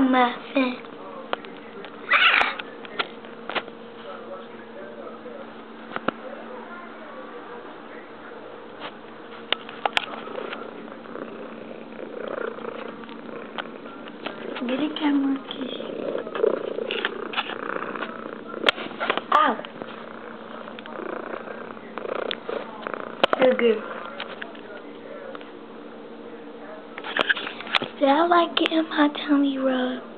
Muffin. Get a camera. Ow. So good. I like getting my tummy rubbed?